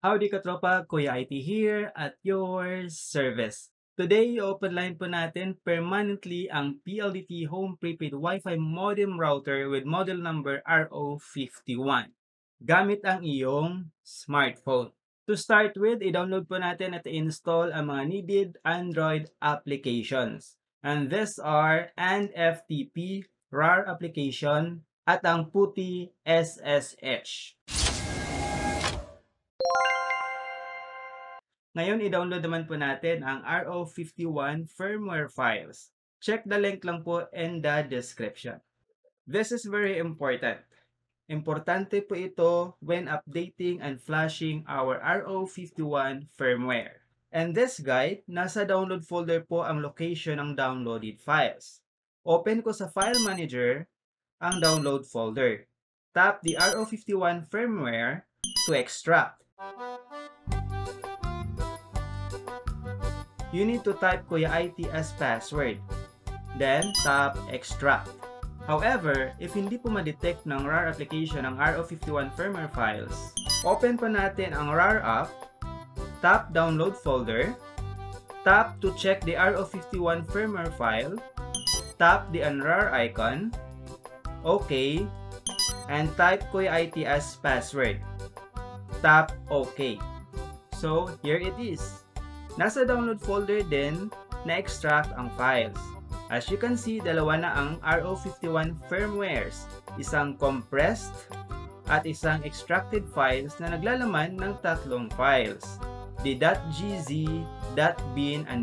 Howdy katropa, Kuya IT here at your service. Today, open line po natin permanently ang PLDT Home Prepaid Wi-Fi Modem Router with model number RO51 gamit ang iyong smartphone. To start with, i-download po natin at i-install ang mga needed Android applications. And these are NFTP, RAR application, at ang PuTTY SSH. Ngayon, i-download naman po natin ang RO51 firmware files. Check the link lang po in the description. This is very important. Importante po ito when updating and flashing our RO51 firmware. And this guide, nasa download folder po ang location ng downloaded files. Open ko sa File Manager ang download folder. Tap the RO51 firmware to extract. You need to type Kuya IT as password. Then, tap Extract. However, if hindi po ma-detect ng RAR application ang RO51 firmware files, open pa natin ang RAR app, tap Download folder, tap to check the RO51 firmware file, tap the unrar icon, OK, and type Kuya IT as password. Tap OK. So, here it is. Nasa download folder din na-extract ang files. As you can see, dalawa na ang RO51 firmwares, isang compressed at isang extracted files na naglalaman ng tatlong files, the .gz, .bin, and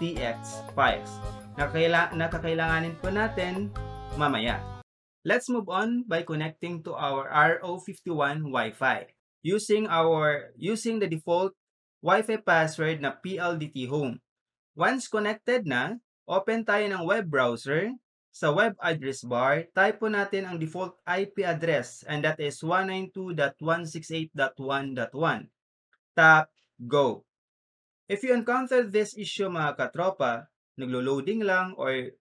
.tx files na nakakailanganin po natin mamaya. Let's move on by connecting to our RO51 Wi-Fi using our using the default Wi-Fi password na PLDT Home. Once connected na, open tayo ng web browser. Sa web address bar, type po natin ang default IP address and that is 192.168.1.1. Tap Go. If you encounter this issue mga katropa, naglo-loading lang or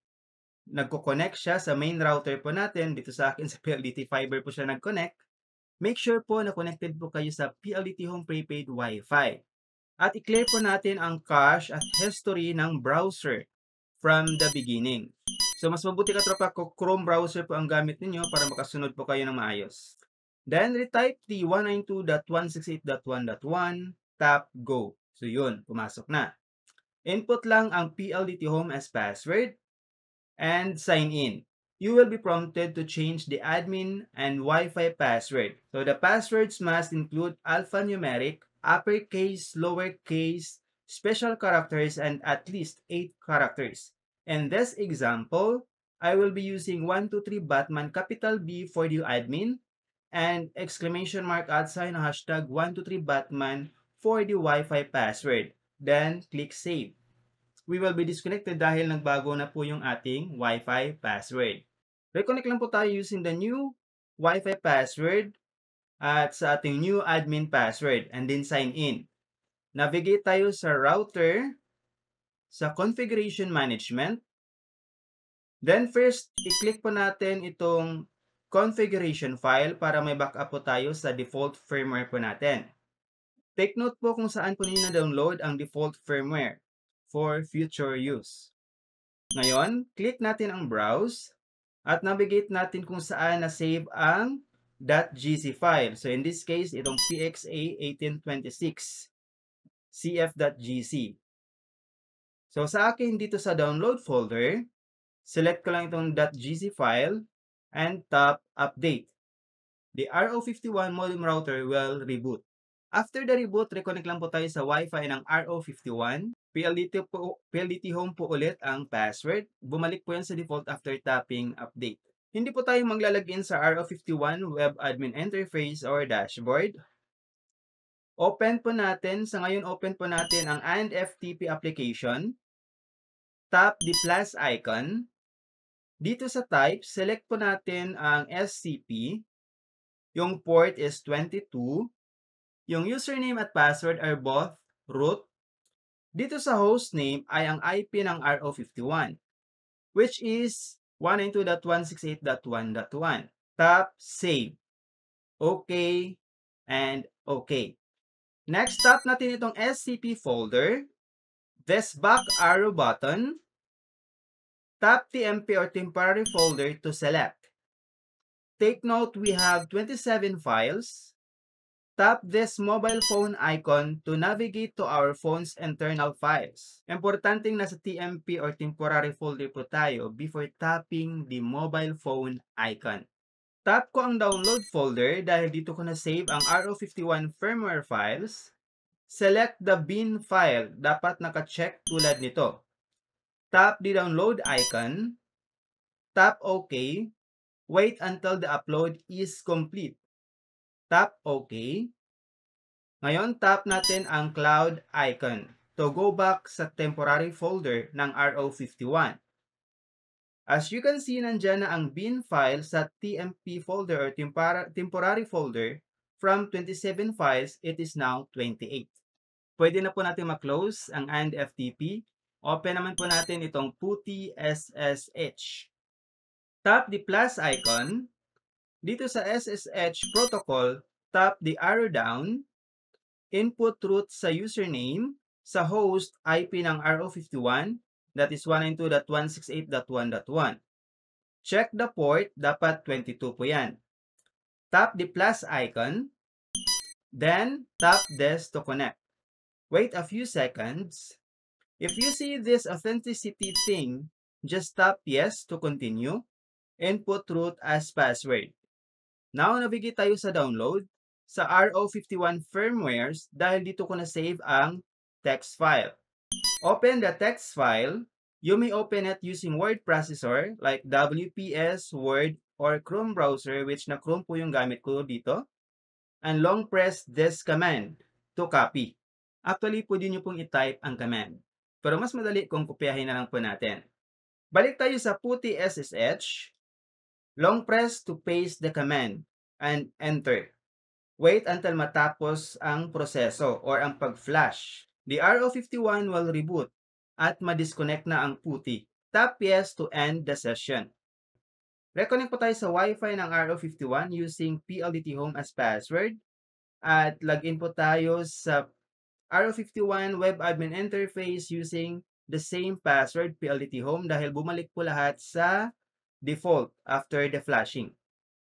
nagko-connect siya sa main router po natin, dito sa akin sa PLDT Fiber po siya nag-connect, make sure po na connected po kayo sa PLDT Home Prepaid Wi-Fi. At i-clear po natin ang cache at history ng browser from the beginning. So, mas mabuti ka tropa kung Chrome browser po ang gamit ninyo para makasunod po kayo ng maayos. Then, retype the 192.168.1.1, tap Go. So, yun, pumasok na. Input lang ang PLDT Home as password and sign in. You will be prompted to change the admin and Wi-Fi password. So, the passwords must include alphanumeric uppercase, lowercase, special characters, and at least 8 characters. In this example, I will be using 123 Batman capital B for the admin and exclamation mark at sign hashtag 123 Batman for the Wi-Fi password. Then, click Save. We will be disconnected dahil nagbago na po yung ating Wi-Fi password. Reconnect lang po tayo using the new Wi-Fi password at sa ating new admin password and then sign in. Navigate tayo sa router, sa configuration management. Then first, i-click po natin itong configuration file para may backup po tayo sa default firmware po natin. Take note po kung saan po ninyo na-download ang default firmware for future use. Ngayon, click natin ang browse at navigate natin kung saan na-save ang .gz file. So in this case, itong pxa1826 cf.gz. So sa akin dito sa download folder, select ko lang itong .gz file and tap update. The RO51 modem router will reboot. After the reboot, reconnect lang po tayo sa Wi-Fi ng RO51. PLDT, po, PLDT home po ulit ang password. Bumalik po yan sa default after tapping update. Hindi po tayo maglalagin sa RO51 Web Admin Interface or Dashboard. Open po natin, sa ngayon open po natin ang AND-FTP application. Tap the plus icon. Dito sa type, select po natin ang SCP. Yung port is 22. Yung username at password are both root. Dito sa hostname ay ang IP ng RO51, which is 192.168.1.1. Tap Save. Okay and okay. Next, tap natin itong SCP folder. This back arrow button. Tap TMP or temporary folder to select. Take note we have 27 files. Tap this mobile phone icon to navigate to our phone's internal files. Importanteng nasa TMP or temporary folder po tayo before tapping the mobile phone icon. Tap ko ang download folder dahil dito ko na-save ang RO51 firmware files. Select the bin file. Dapat naka-check tulad nito. Tap the download icon. Tap OK. Wait until the upload is complete. Tap OK. Ngayon, tap natin ang cloud icon to go back sa temporary folder ng RO51. As you can see, nandyan na ang bin file sa TMP folder or temporary folder. From 27 files, it is now 28. Pwede na po natin ma-close ang AND FTP. Open naman po natin itong PuTTY SSH. Tap the plus icon. Dito sa SSH protocol, tap the arrow down. Input root sa username. Sa host, IP ng RO51 that is 192.168.1.1. Check the port, dapat 22 po yan. Tap the plus icon, then tap this to connect. Wait a few seconds. If you see this authenticity thing, just tap yes to continue. Input root as password. Now, navigate tayo sa download sa RO51 firmwares dahil dito ko na-save ang text file. Open the text file. You may open it using word processor like WPS, Word, or Chrome browser which na Chrome po yung gamit ko dito. And long press this command to copy. Actually, pwede nyo pong i-type ang command. Pero mas madali kung kopyahin na lang po natin. Balik tayo sa PuTTY SSH. Long press to paste the command and enter. Wait until matapos ang proseso or ang pag-flash. The RO51 will reboot at ma-disconnect na ang PuTTY. Tap yes to end the session. Reconnect po tayo sa Wi-Fi ng RO51 using PLDT Home as password. At login po tayo sa RO51 web admin interface using the same password PLDT Home dahil bumalik po lahat sa default after the flashing.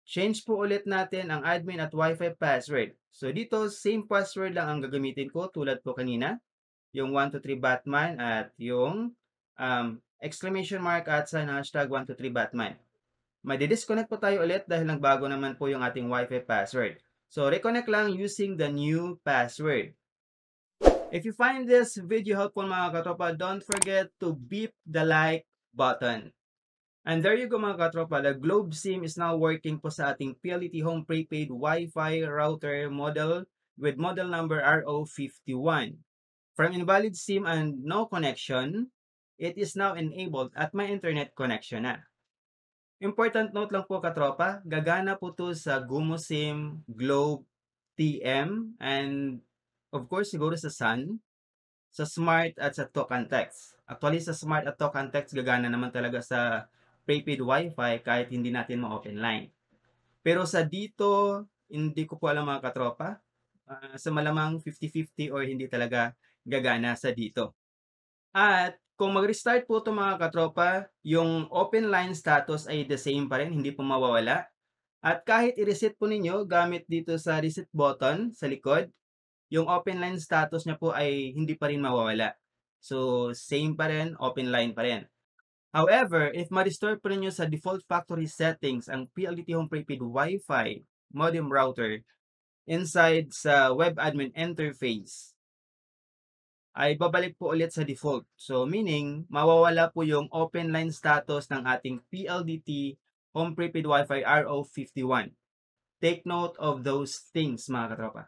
Change po ulit natin ang admin at Wi-Fi password. So dito, same password lang ang gagamitin ko tulad po kanina yung 123 Batman at yung um, exclamation mark at sa hashtag 123 Batman. Madi-disconnect po tayo ulit dahil nagbago naman po yung ating Wi-Fi password. So, reconnect lang using the new password. If you find this video helpful mga katropa, don't forget to beep the like button. And there you go mga katropa, the Globe SIM is now working po sa ating PLDT Home Prepaid Wi-Fi router model with model number RO51. From invalid SIM and no connection, it is now enabled at may internet connection na. Important note lang po katropa, gagana po to sa Gumo SIM, Globe, TM, and of course siguro sa Sun, sa Smart at sa Talk and Text. Actually sa Smart at Talk and Text gagana naman talaga sa prepaid Wi-Fi kahit hindi natin ma-open line. Pero sa dito, hindi ko po alam mga katropa, uh, sa malamang 50-50 or hindi talaga gagana sa dito. At kung mag-restart po ito mga katropa, yung open line status ay the same pa rin, hindi po mawawala. At kahit i-reset po ninyo gamit dito sa reset button sa likod, yung open line status niya po ay hindi pa rin mawawala. So, same pa rin, open line pa rin. However, if ma-restore po ninyo sa default factory settings ang PLDT Home Prepaid Wi-Fi modem router inside sa web admin interface, ay babalik po ulit sa default. So meaning, mawawala po yung open line status ng ating PLDT Home Prepaid Wi-Fi RO51. Take note of those things mga katropa.